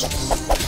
Dios.